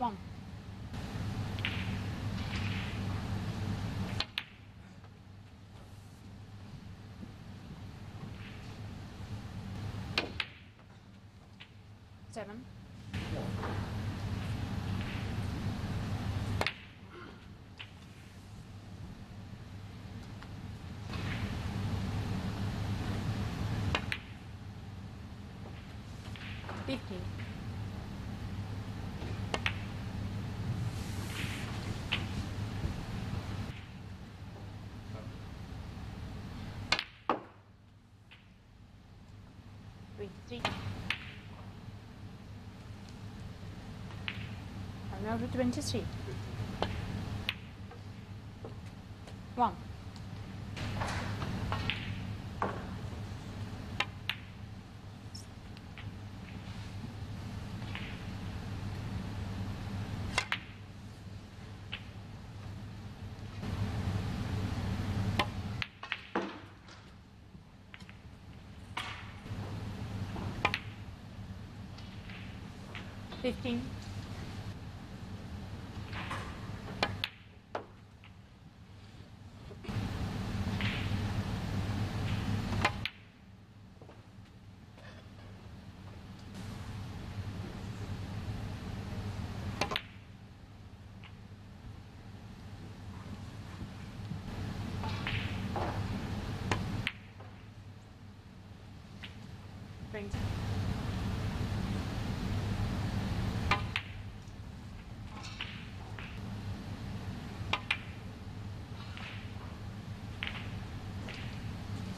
One. Seven. Fifteen. Twenty-three. Another twenty-three. 15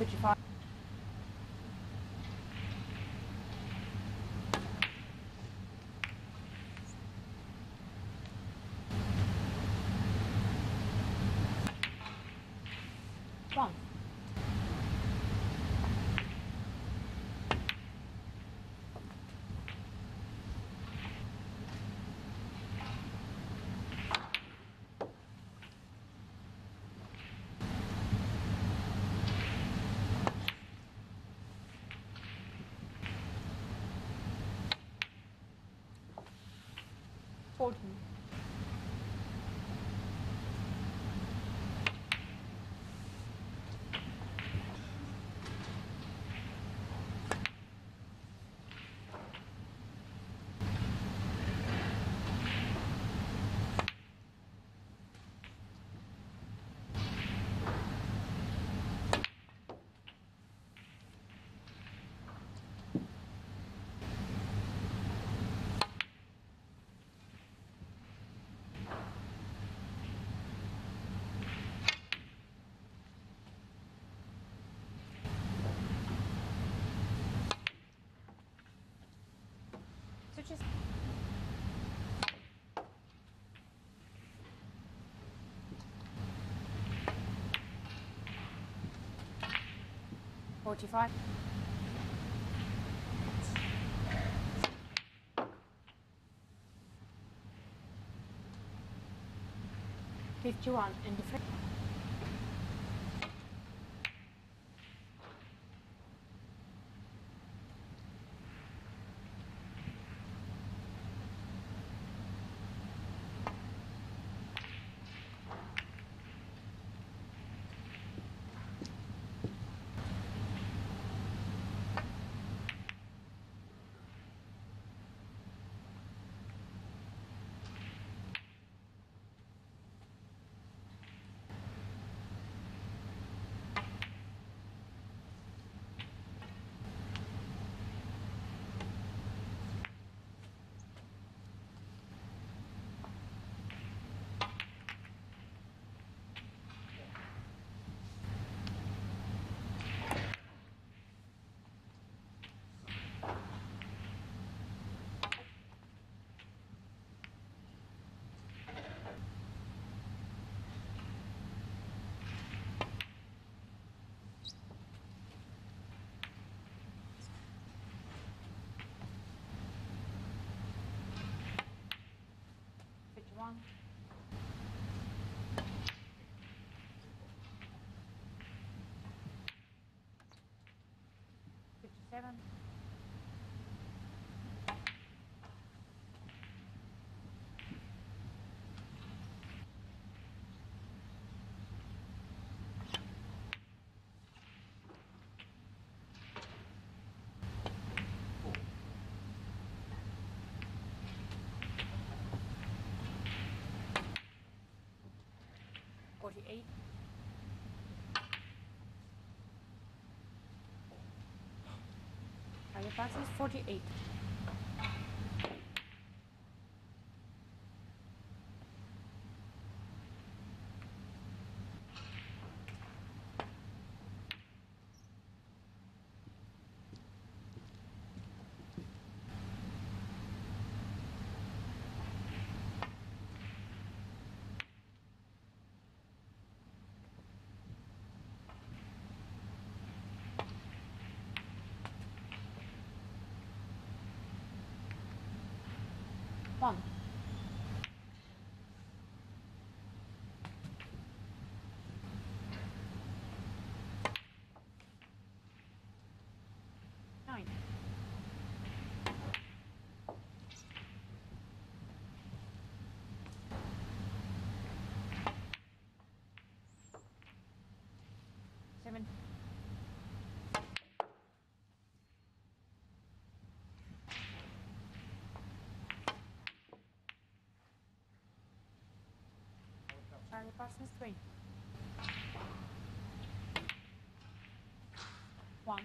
55 14 45. Fifty-one in the front. seven. Forty-eight. Passes 48? One. Nine. Seven. Riley Parsons three. One.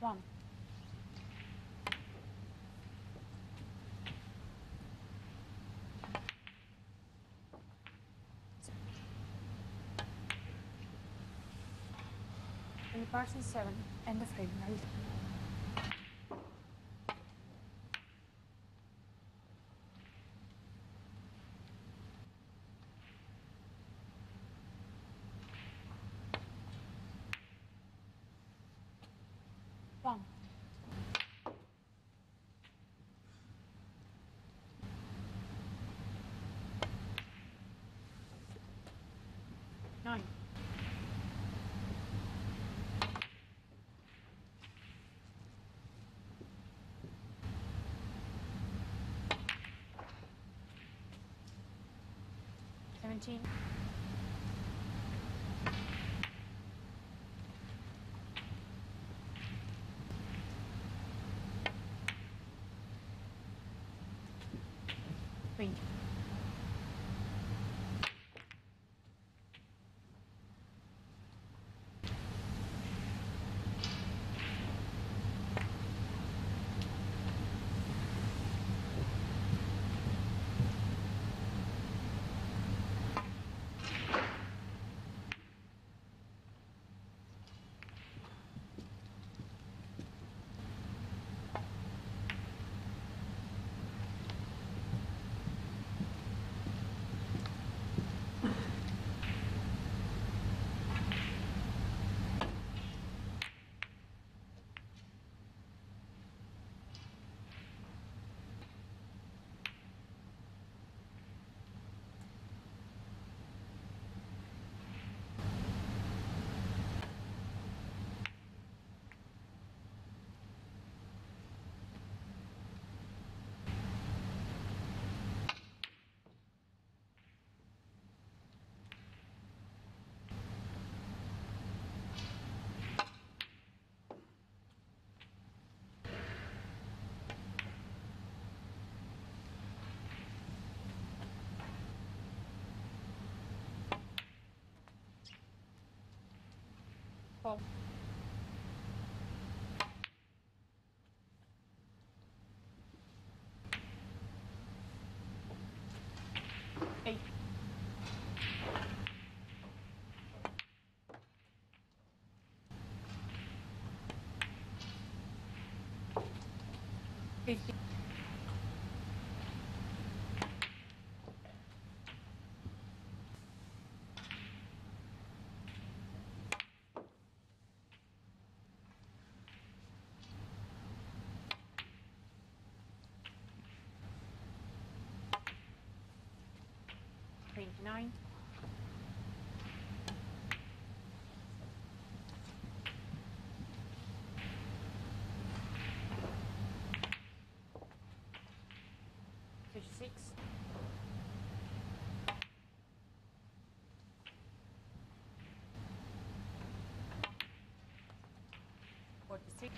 One. Riley Parsons seven. End of frame. Right? One. Nine. Seventeen. Three. Four. 39. Forty-six.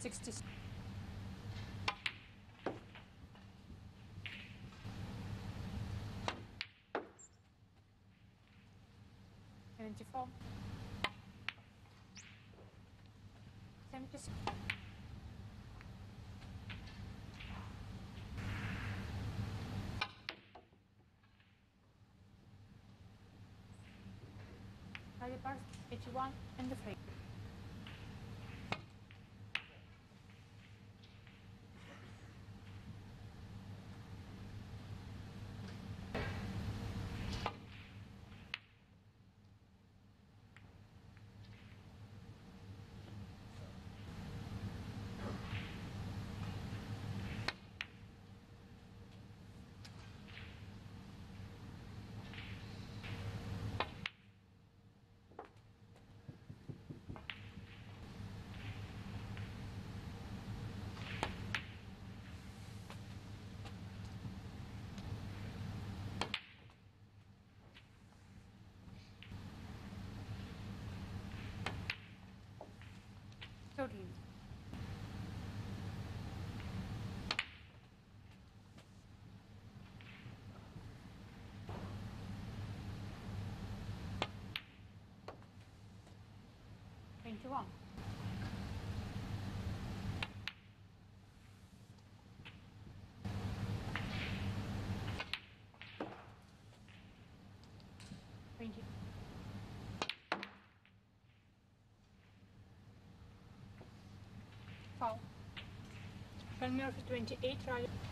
60. Seventy-four. Seventy-six. Eighty-one and the three. Totally. Twenty-one. Paul. Van 28 Royal.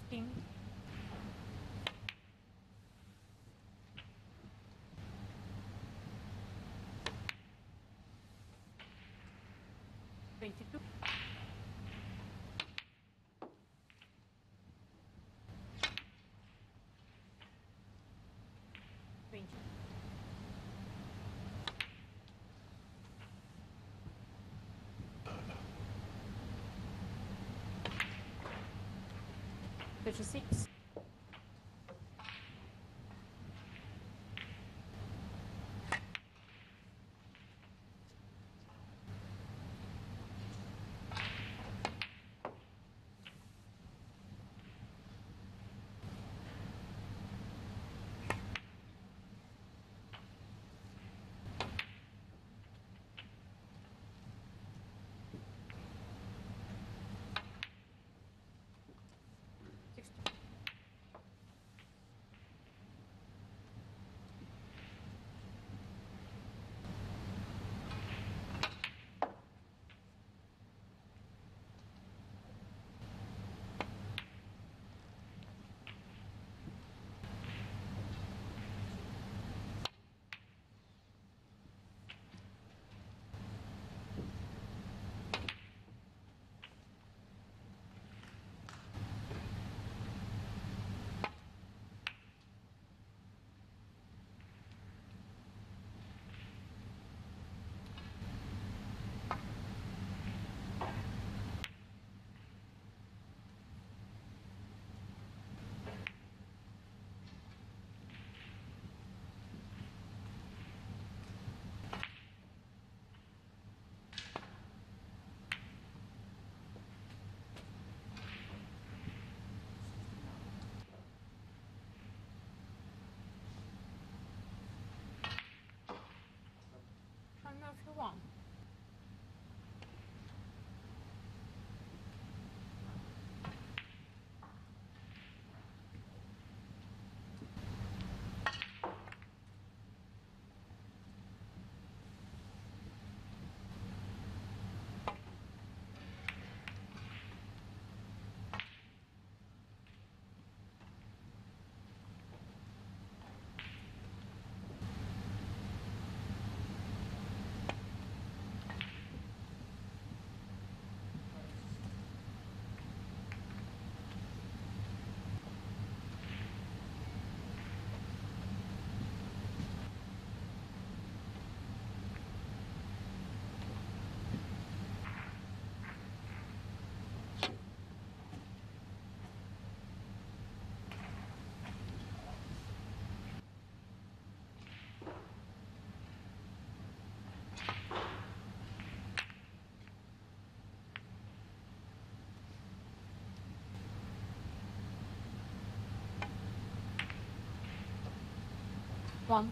15 Thirty-six. Sixty. One.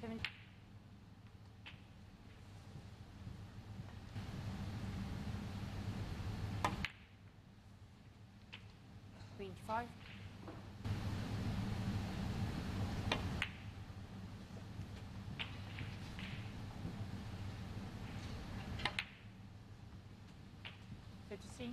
Seven. Twenty-five. Thirty-three.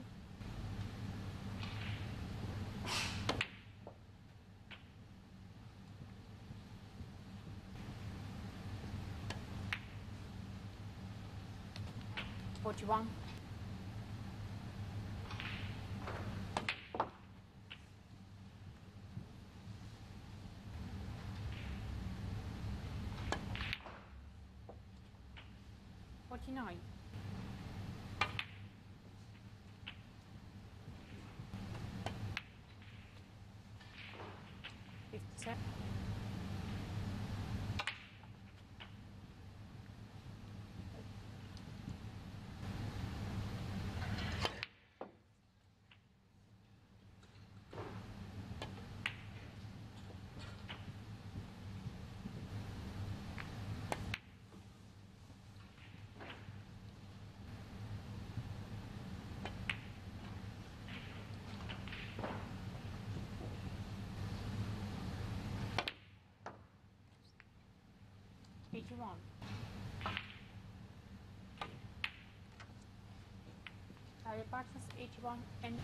Forty-one. Forty-nine. Fifty-seven. Eighty-one. Riley Parsons, eighty-one, and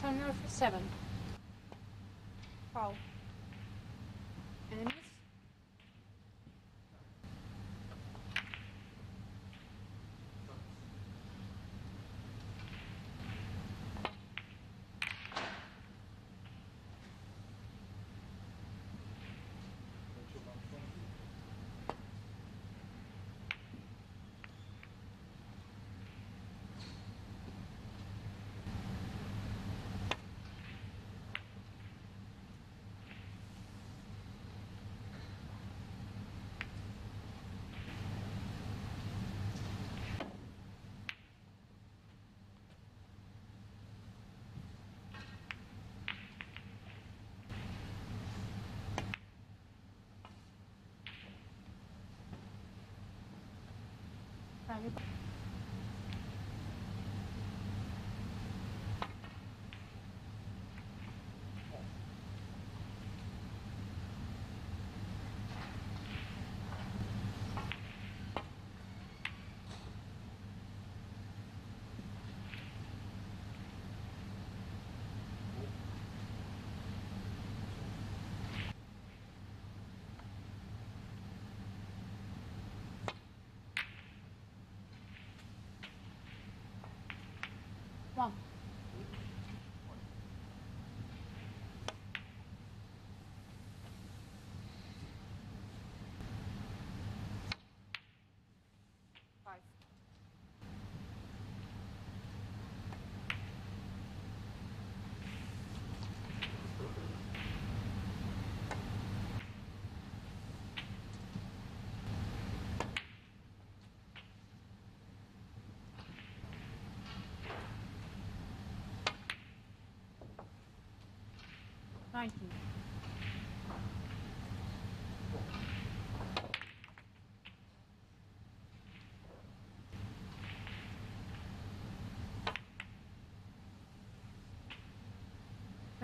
Turner for seven. 알겠다.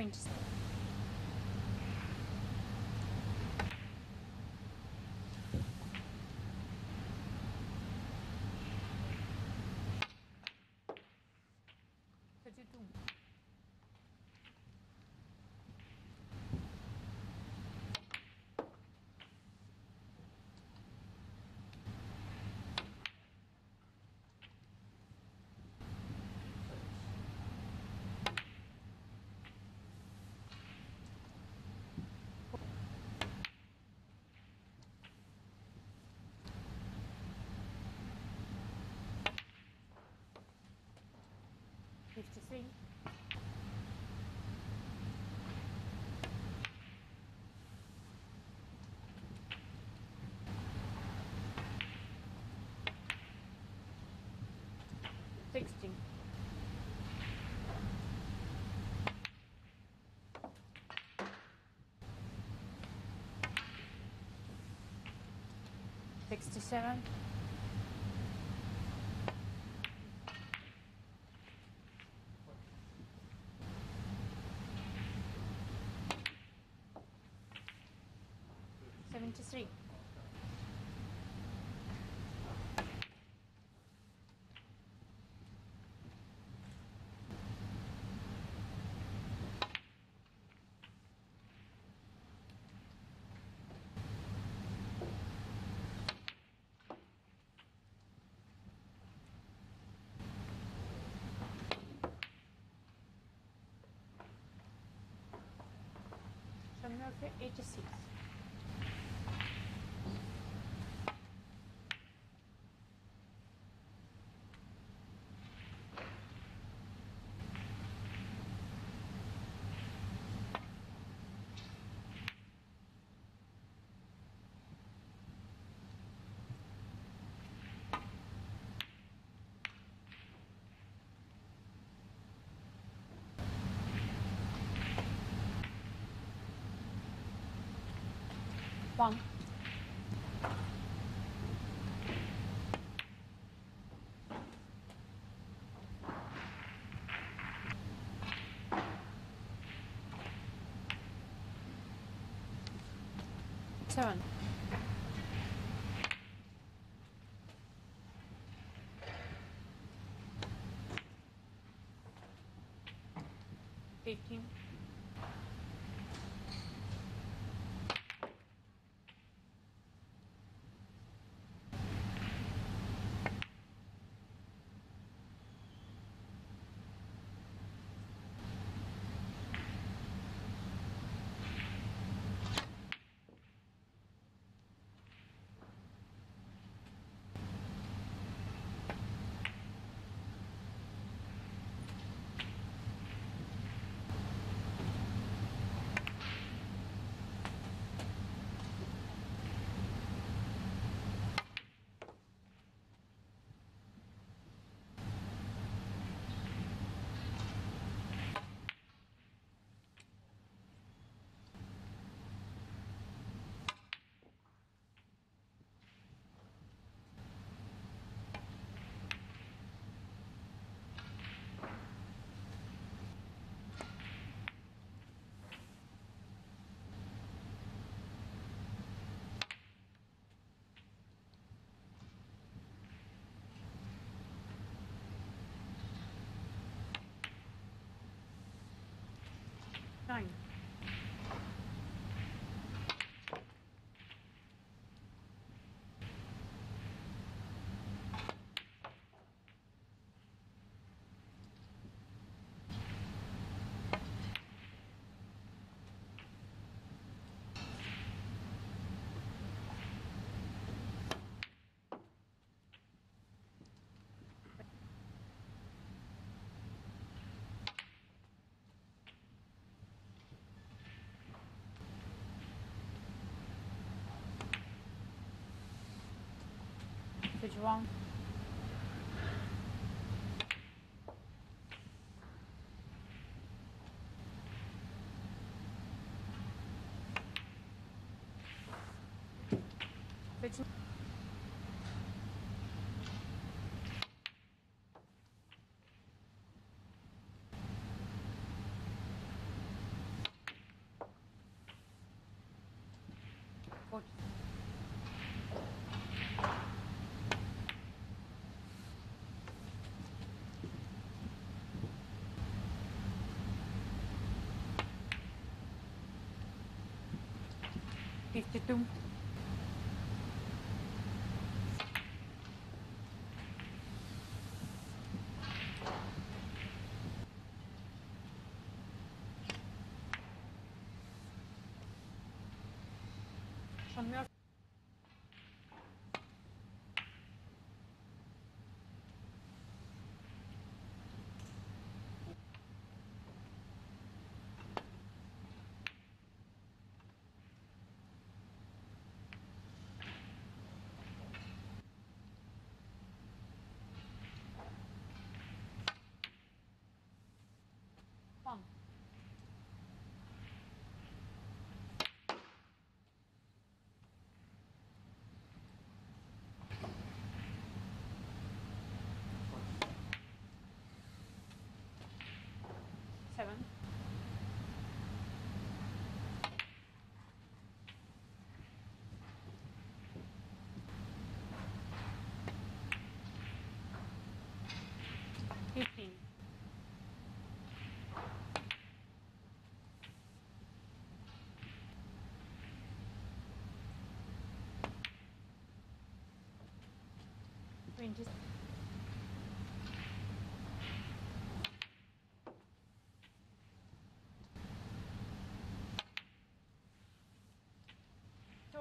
프렌치 돼지둥 Twenty. Thirty-two. Fifty-three. Sixty. Sixty-seven. Murphy, eighty-six. One. Seven. Fifty-one. Fifty. Forty. Fifty-two.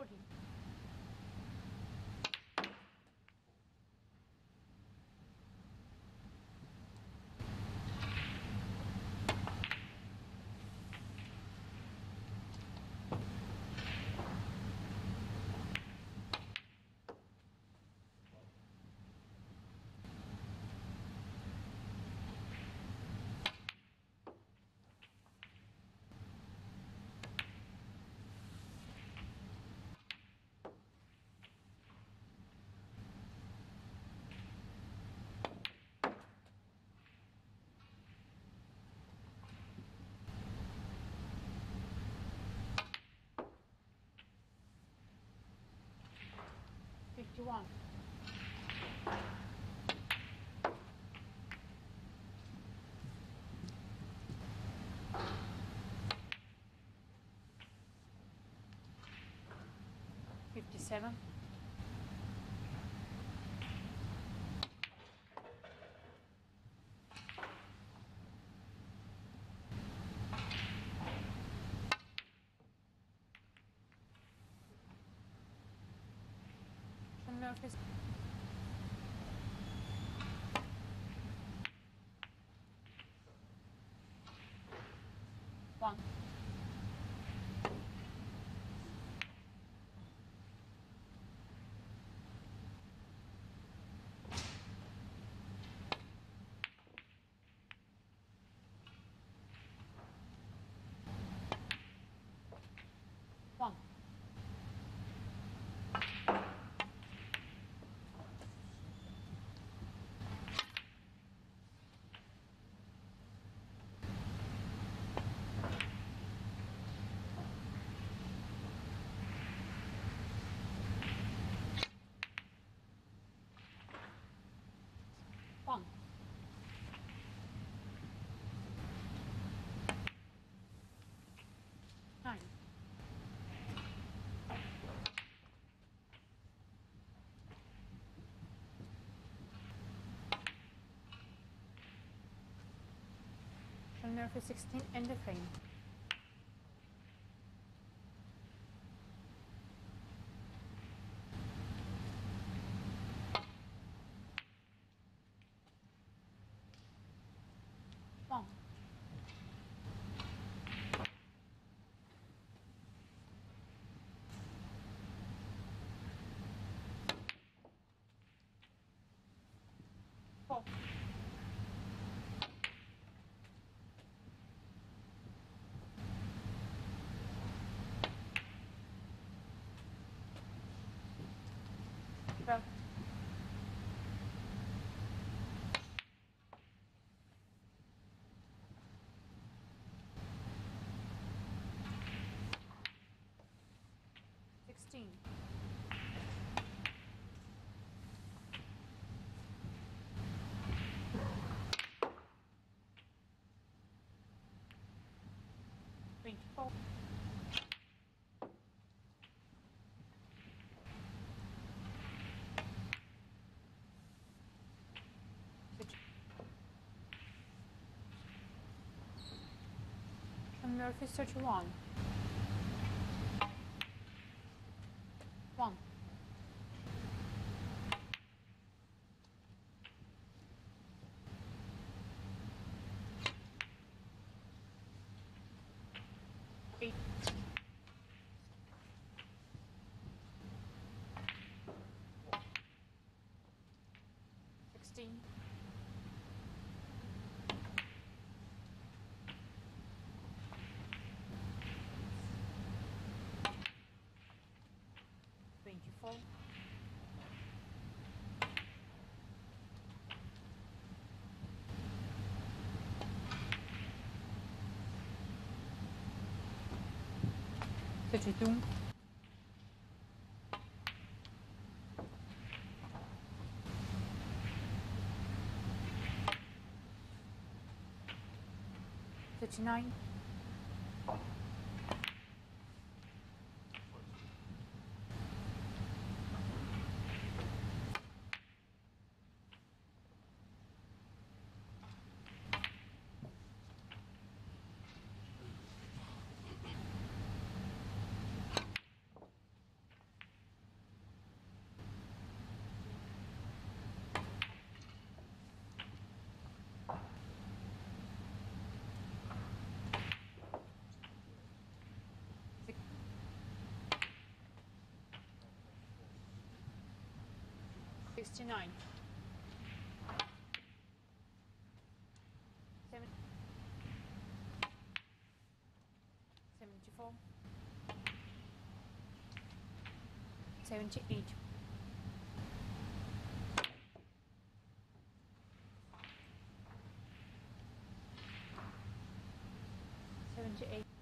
County. Jody. Fifty-one. Fifty-seven. One. One. One. Nine. Murphy 16 and the frame. thing. Wait, fall. I'm such. c'est tout. C'est une 69. 74. 78. 78.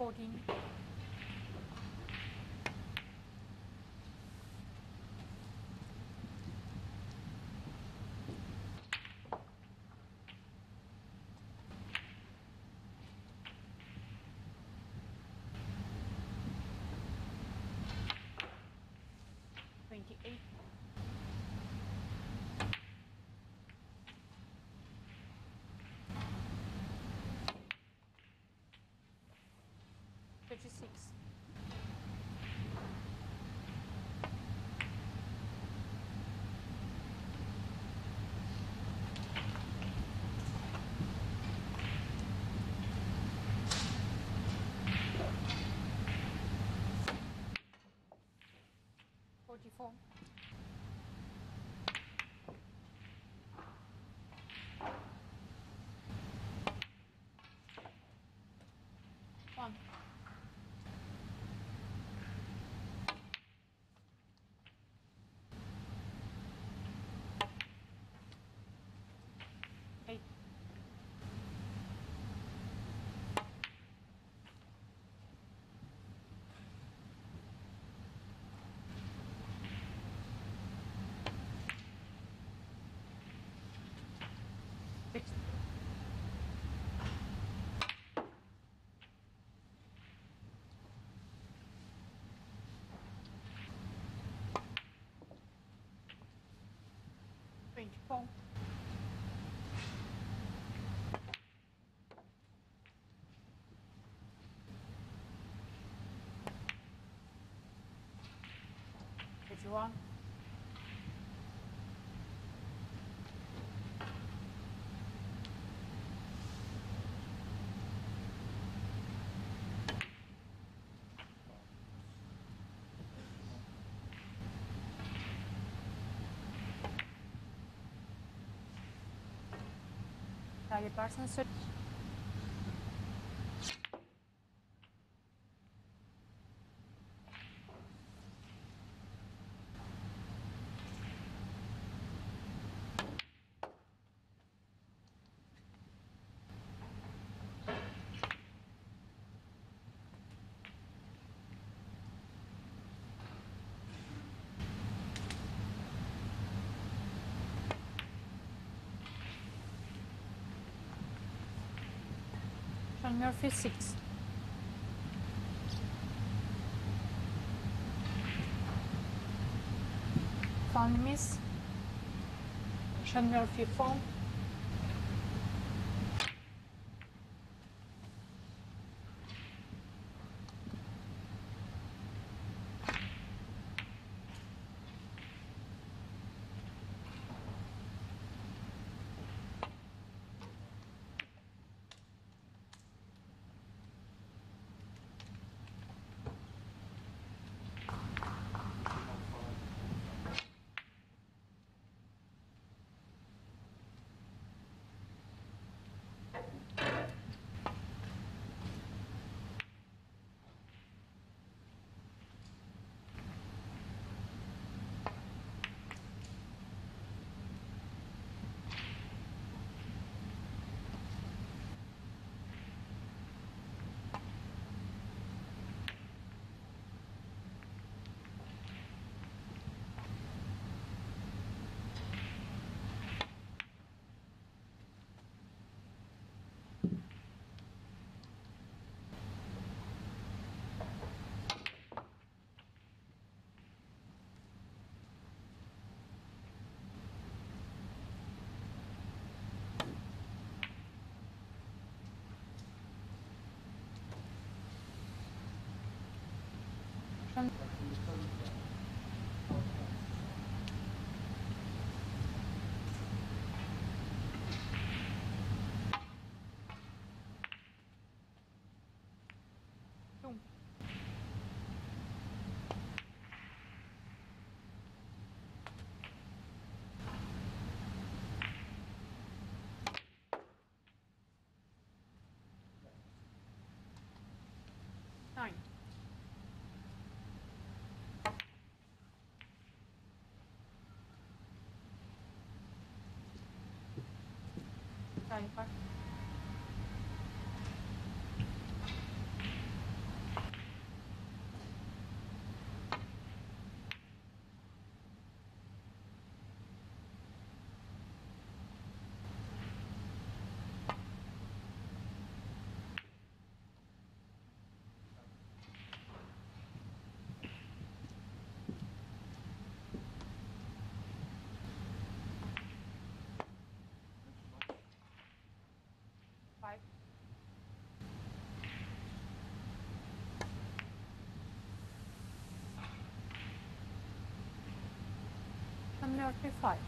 布丁。36 one. Ali zo? Shaun Murphy, six. Found miss. Shaun Murphy, 到一块儿。notified.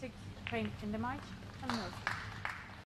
Six, in the mic.